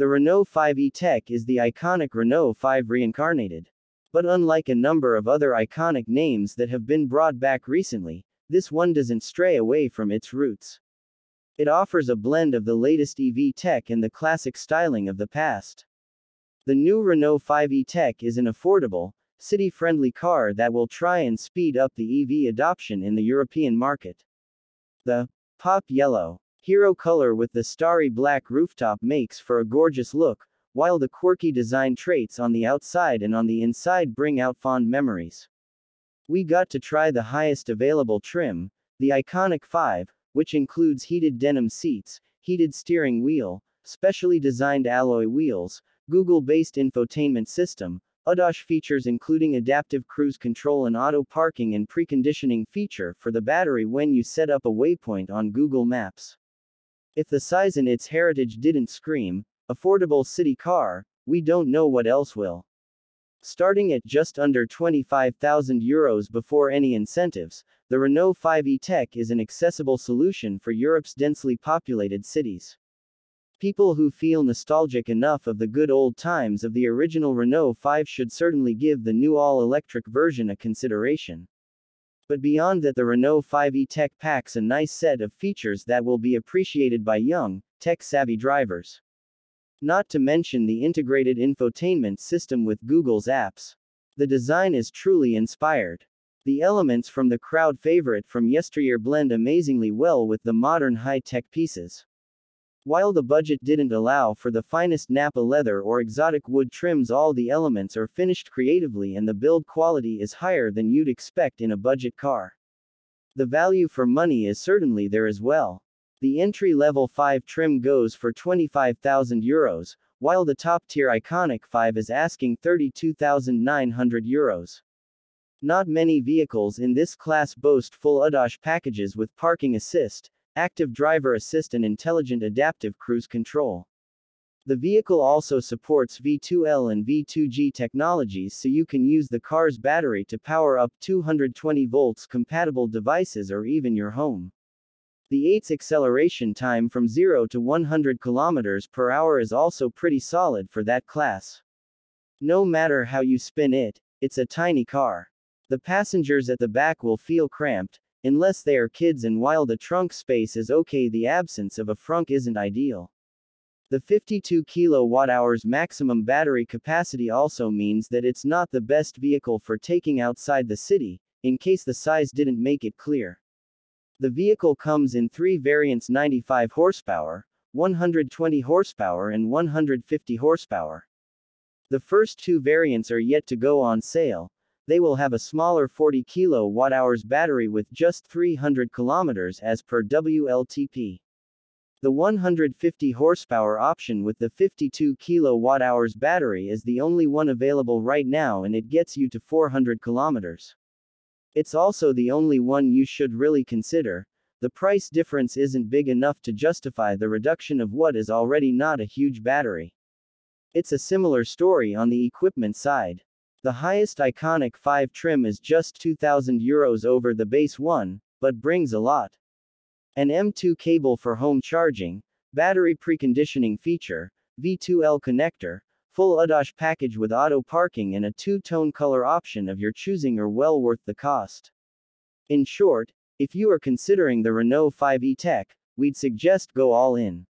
The Renault 5 E-Tech is the iconic Renault 5 reincarnated. But unlike a number of other iconic names that have been brought back recently, this one doesn't stray away from its roots. It offers a blend of the latest EV tech and the classic styling of the past. The new Renault 5 E-Tech is an affordable, city-friendly car that will try and speed up the EV adoption in the European market. The Pop Yellow Hero color with the starry black rooftop makes for a gorgeous look, while the quirky design traits on the outside and on the inside bring out fond memories. We got to try the highest available trim, the iconic 5, which includes heated denim seats, heated steering wheel, specially designed alloy wheels, Google-based infotainment system, ADAS features including adaptive cruise control and auto parking and preconditioning feature for the battery when you set up a waypoint on Google Maps. If the size and its heritage didn't scream, affordable city car, we don't know what else will. Starting at just under 25,000 euros before any incentives, the Renault 5 E-Tech is an accessible solution for Europe's densely populated cities. People who feel nostalgic enough of the good old times of the original Renault 5 should certainly give the new all-electric version a consideration. But beyond that the Renault 5 E-Tech packs a nice set of features that will be appreciated by young, tech-savvy drivers. Not to mention the integrated infotainment system with Google's apps. The design is truly inspired. The elements from the crowd favorite from yesteryear blend amazingly well with the modern high-tech pieces. While the budget didn't allow for the finest Nappa leather or exotic wood trims all the elements are finished creatively and the build quality is higher than you'd expect in a budget car. The value for money is certainly there as well. The entry-level 5 trim goes for 25,000 euros, while the top-tier iconic 5 is asking 32,900 euros. Not many vehicles in this class boast full ADAS packages with parking assist, active driver assist and intelligent adaptive cruise control. The vehicle also supports V2L and V2G technologies so you can use the car's battery to power up 220 volts compatible devices or even your home. The 8's acceleration time from 0 to 100 km per hour is also pretty solid for that class. No matter how you spin it, it's a tiny car. The passengers at the back will feel cramped, unless they are kids and while the trunk space is okay the absence of a frunk isn't ideal. The 52 kWh maximum battery capacity also means that it's not the best vehicle for taking outside the city, in case the size didn't make it clear. The vehicle comes in three variants 95 horsepower, 120 horsepower and 150 horsepower. The first two variants are yet to go on sale, they will have a smaller 40 kWh battery with just 300 km as per WLTP. The 150 horsepower option with the 52 kWh battery is the only one available right now and it gets you to 400 km. It's also the only one you should really consider. The price difference isn't big enough to justify the reduction of what is already not a huge battery. It's a similar story on the equipment side. The highest iconic 5 trim is just 2000 euros over the base one, but brings a lot. An M2 cable for home charging, battery preconditioning feature, V2L connector, full ADAS package with auto parking and a two-tone color option of your choosing are well worth the cost. In short, if you are considering the Renault 5 E-Tech, we'd suggest go all in.